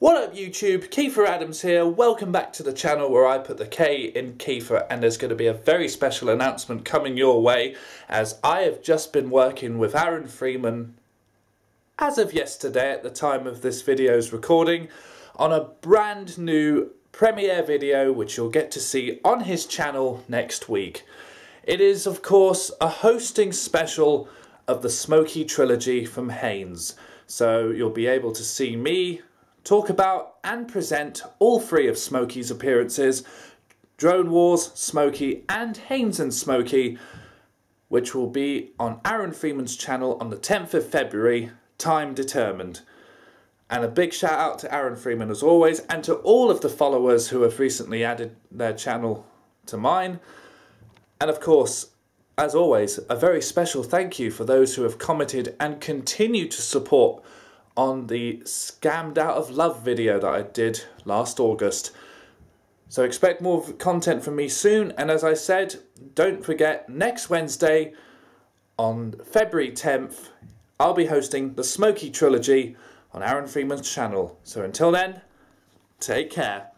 What up YouTube, Kiefer Adams here, welcome back to the channel where I put the K in Kiefer and there's going to be a very special announcement coming your way as I have just been working with Aaron Freeman as of yesterday at the time of this video's recording on a brand new premiere video which you'll get to see on his channel next week. It is of course a hosting special of the Smokey trilogy from Haines so you'll be able to see me talk about and present all three of Smokey's appearances, Drone Wars, Smokey and Haines and Smokey, which will be on Aaron Freeman's channel on the 10th of February, time determined. And a big shout out to Aaron Freeman as always, and to all of the followers who have recently added their channel to mine. And of course, as always, a very special thank you for those who have commented and continue to support on the Scammed Out of Love video that I did last August. So expect more content from me soon, and as I said, don't forget, next Wednesday on February 10th, I'll be hosting the Smokey Trilogy on Aaron Freeman's channel. So until then, take care.